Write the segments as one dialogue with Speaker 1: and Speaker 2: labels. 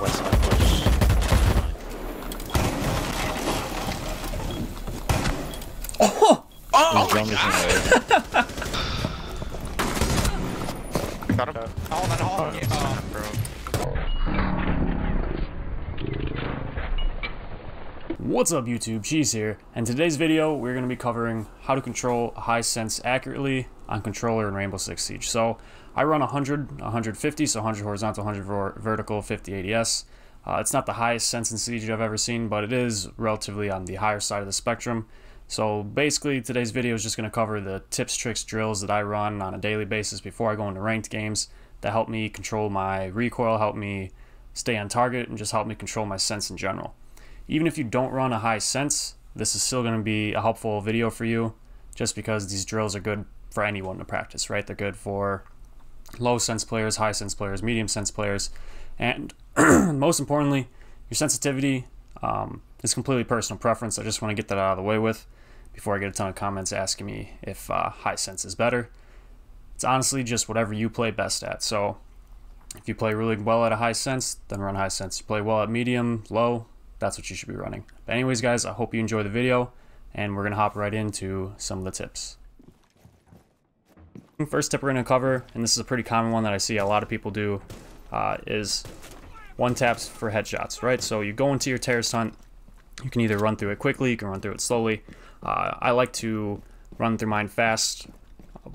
Speaker 1: west side push.
Speaker 2: Oh!
Speaker 1: Oh! His drum is in
Speaker 3: Got him. Oh, that hall. Yeah. Oh, bro.
Speaker 2: What's up YouTube, Cheese here, and today's video we're going to be covering how to control high sense accurately on controller in Rainbow Six Siege. So I run 100, 150, so 100 horizontal, 100 vertical, 50 ADS. Uh, it's not the highest sense in Siege I've ever seen, but it is relatively on the higher side of the spectrum. So basically today's video is just going to cover the tips, tricks, drills that I run on a daily basis before I go into ranked games that help me control my recoil, help me stay on target, and just help me control my sense in general. Even if you don't run a high sense, this is still going to be a helpful video for you just because these drills are good for anyone to practice, right? They're good for low sense players, high sense players, medium sense players, and most importantly, your sensitivity um, is completely personal preference. I just want to get that out of the way with before I get a ton of comments asking me if uh, high sense is better. It's honestly just whatever you play best at. So if you play really well at a high sense, then run high sense. You play well at medium, low, that's what you should be running. But anyways, guys, I hope you enjoy the video, and we're going to hop right into some of the tips. First tip we're going to cover, and this is a pretty common one that I see a lot of people do, uh, is one taps for headshots, right? So you go into your terrorist hunt, you can either run through it quickly, you can run through it slowly. Uh, I like to run through mine fast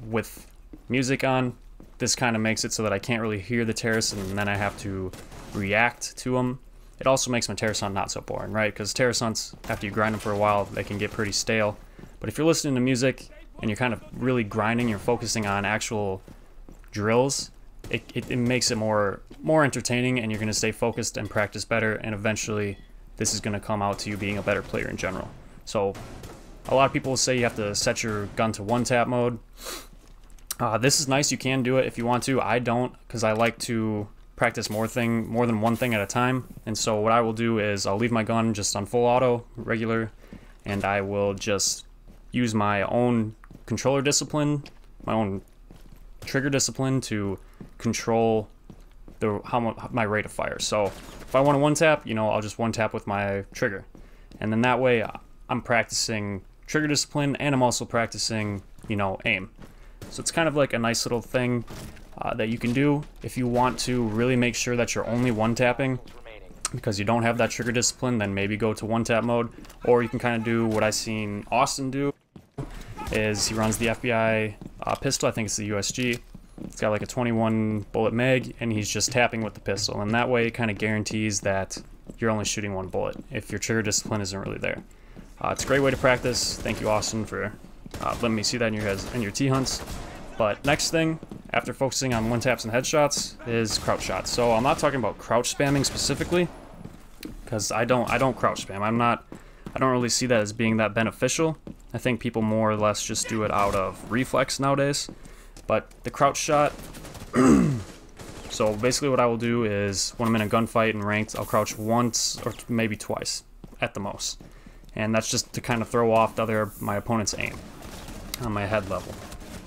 Speaker 2: with music on. This kind of makes it so that I can't really hear the terrorists and then I have to react to them it also makes my not so boring, right? Because terrorist hunts, after you grind them for a while, they can get pretty stale. But if you're listening to music and you're kind of really grinding, you're focusing on actual drills, it, it, it makes it more more entertaining and you're going to stay focused and practice better and eventually this is going to come out to you being a better player in general. So a lot of people say you have to set your gun to one tap mode. Uh, this is nice, you can do it if you want to. I don't because I like to practice more thing more than one thing at a time. And so what I will do is I'll leave my gun just on full auto regular and I will just use my own controller discipline my own trigger discipline to control the how my rate of fire. So if I want to one tap you know I'll just one tap with my trigger. And then that way I'm practicing trigger discipline and I'm also practicing you know aim. So it's kind of like a nice little thing uh, that you can do if you want to really make sure that you're only one tapping. Because you don't have that trigger discipline then maybe go to one tap mode. Or you can kind of do what I seen Austin do is he runs the FBI uh, pistol. I think it's the USG it's got like a 21 bullet mag and he's just tapping with the pistol. And that way it kind of guarantees that you're only shooting one bullet if your trigger discipline isn't really there. Uh, it's a great way to practice. Thank you Austin for uh, letting me see that in your heads in your T hunts. But next thing, after focusing on one taps and headshots, is crouch shots. So I'm not talking about crouch spamming specifically, because I don't I don't crouch spam. I'm not I don't really see that as being that beneficial. I think people more or less just do it out of reflex nowadays. But the crouch shot. so basically, what I will do is when I'm in a gunfight and ranked, I'll crouch once or maybe twice at the most, and that's just to kind of throw off the other my opponent's aim on my head level.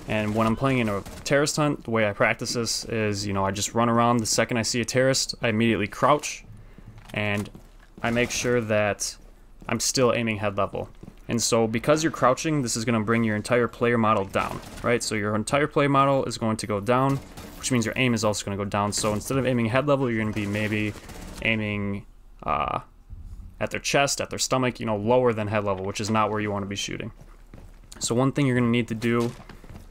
Speaker 2: And when I'm playing in a terrorist hunt, the way I practice this is, you know, I just run around the second I see a terrorist, I immediately crouch, and I make sure that I'm still aiming head level. And so because you're crouching, this is going to bring your entire player model down, right? So your entire player model is going to go down, which means your aim is also going to go down. So instead of aiming head level, you're going to be maybe aiming uh, at their chest, at their stomach, you know, lower than head level, which is not where you want to be shooting. So one thing you're going to need to do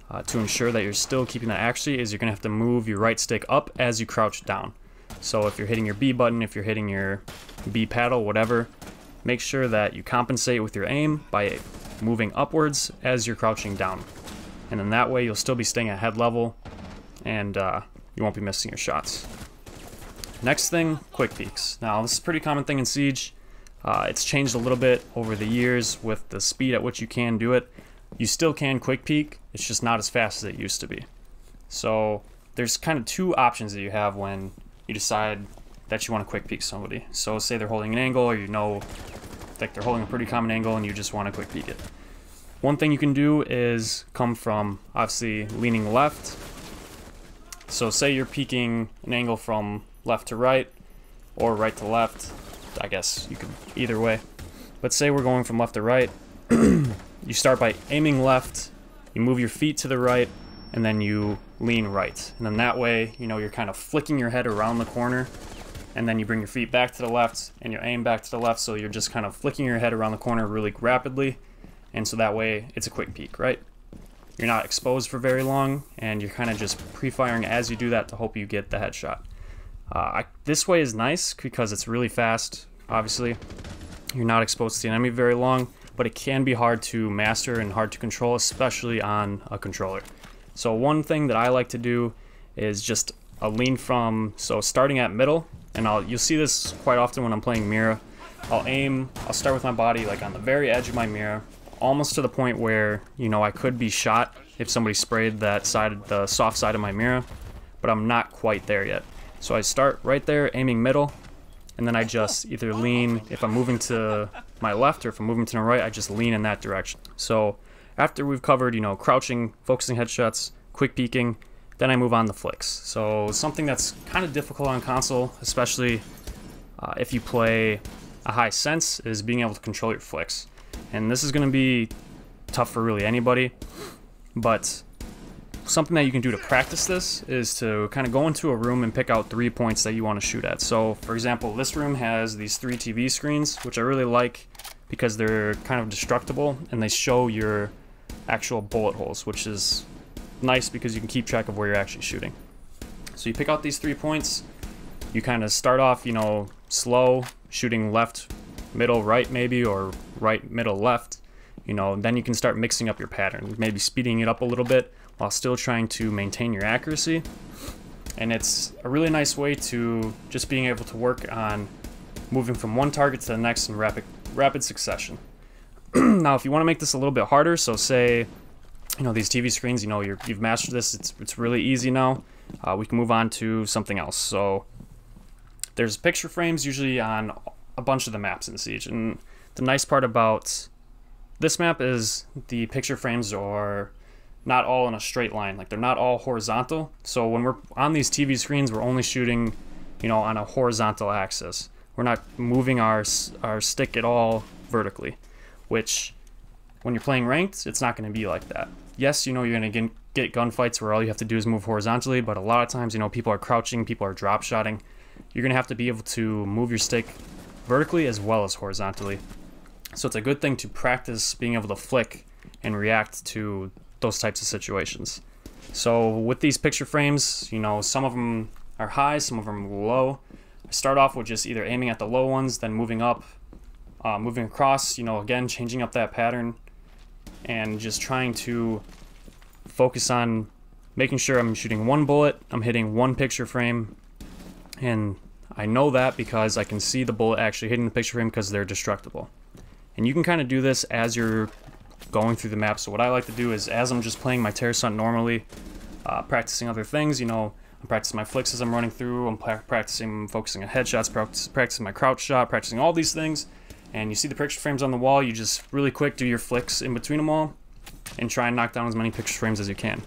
Speaker 2: uh, to ensure that you're still keeping that accuracy is you're going to have to move your right stick up as you crouch down. So if you're hitting your B button, if you're hitting your B paddle, whatever, make sure that you compensate with your aim by moving upwards as you're crouching down. And then that way you'll still be staying at head level and uh, you won't be missing your shots. Next thing, quick peeks. Now this is a pretty common thing in Siege. Uh, it's changed a little bit over the years with the speed at which you can do it. You still can quick peek, it's just not as fast as it used to be. So there's kind of two options that you have when you decide that you want to quick peek somebody. So say they're holding an angle or you know like they're holding a pretty common angle and you just want to quick peek it. One thing you can do is come from obviously leaning left. So say you're peeking an angle from left to right. or right to left. I guess you could either way. But say we're going from left to right. you start by aiming left, you move your feet to the right, and then you lean right. And then that way, you know, you're kind of flicking your head around the corner, and then you bring your feet back to the left, and you aim back to the left, so you're just kind of flicking your head around the corner really rapidly, and so that way it's a quick peek, right? You're not exposed for very long, and you're kind of just pre-firing as you do that to hope you get the headshot. Uh, I, this way is nice because it's really fast, obviously. You're not exposed to the enemy very long, but it can be hard to master and hard to control, especially on a controller. So one thing that I like to do is just a lean from, so starting at middle, and I'll you'll see this quite often when I'm playing Mira. I'll aim, I'll start with my body like on the very edge of my Mira, almost to the point where, you know, I could be shot if somebody sprayed that side, the soft side of my Mira, but I'm not quite there yet. So I start right there, aiming middle, and then I just either lean, if I'm moving to my left or if I'm moving to the right, I just lean in that direction. So after we've covered, you know, crouching, focusing headshots, quick peeking, then I move on to flicks. So something that's kind of difficult on console, especially uh, if you play a high sense, is being able to control your flicks. And this is going to be tough for really anybody, but something that you can do to practice this is to kind of go into a room and pick out three points that you want to shoot at. So, for example, this room has these three TV screens, which I really like because they're kind of destructible and they show your actual bullet holes, which is nice because you can keep track of where you're actually shooting. So you pick out these three points, you kind of start off, you know, slow, shooting left, middle, right maybe, or right, middle, left, you know, then you can start mixing up your pattern, maybe speeding it up a little bit while still trying to maintain your accuracy. And it's a really nice way to just being able to work on moving from one target to the next in rapid rapid succession. now, if you want to make this a little bit harder, so say, you know, these TV screens, you know, you have mastered this, it's, it's really easy now. Uh, we can move on to something else. So there's picture frames usually on a bunch of the maps in Siege. And the nice part about this map is the picture frames are not all in a straight line. Like they're not all horizontal. So when we're on these TV screens, we're only shooting, you know, on a horizontal axis. We're not moving our our stick at all vertically, which when you're playing ranked, it's not going to be like that. Yes, you know, you're going to get gunfights where all you have to do is move horizontally, but a lot of times, you know, people are crouching, people are drop shotting. You're going to have to be able to move your stick vertically as well as horizontally. So it's a good thing to practice being able to flick and react to those types of situations. So with these picture frames, you know, some of them are high, some of them are low. I start off with just either aiming at the low ones, then moving up, uh, moving across, you know, again, changing up that pattern and just trying to focus on making sure I'm shooting one bullet, I'm hitting one picture frame, and I know that because I can see the bullet actually hitting the picture frame because they're destructible. And you can kind of do this as you're going through the map. So what I like to do is as I'm just playing my terrorist hunt normally, uh, practicing other things, you know, I'm practicing my flicks as I'm running through, I'm practicing focusing on headshots, practice practicing my crouch shot, practicing all these things, and you see the picture frames on the wall, you just really quick do your flicks in between them all, and try and knock down as many picture frames as you can.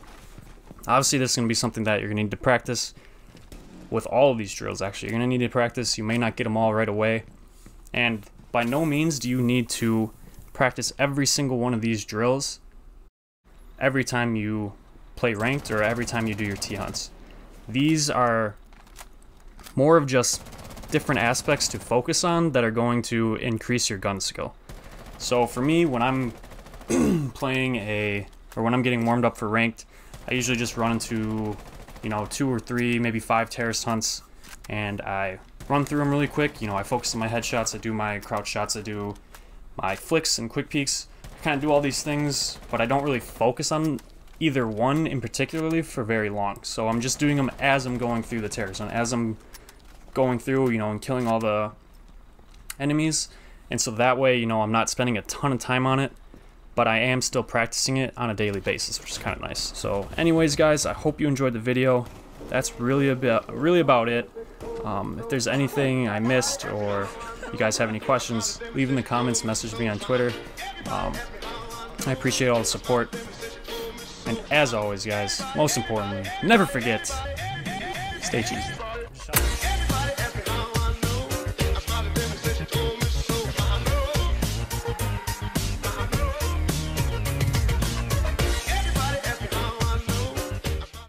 Speaker 2: Obviously this is going to be something that you're going to need to practice with all of these drills actually. You're going to need to practice, you may not get them all right away, and by no means do you need to practice every single one of these drills every time you play ranked or every time you do your T-hunts. These are more of just different aspects to focus on that are going to increase your gun skill. So for me, when I'm playing a, or when I'm getting warmed up for ranked, I usually just run into, you know, two or three, maybe five terrorist hunts, and I run through them really quick. You know, I focus on my headshots, I do my crouch shots, I do my flicks and quick peeks. I kind of do all these things, but I don't really focus on either one in particularly for very long. So I'm just doing them as I'm going through the terrors and as I'm going through, you know, and killing all the enemies. And so that way, you know, I'm not spending a ton of time on it, but I am still practicing it on a daily basis, which is kind of nice. So anyways, guys, I hope you enjoyed the video. That's really about, really about it. Um, if there's anything I missed or you guys have any questions, leave in the comments, message me on Twitter. Um, I appreciate all the support. And as always, guys, most importantly, never forget, stay cheesy.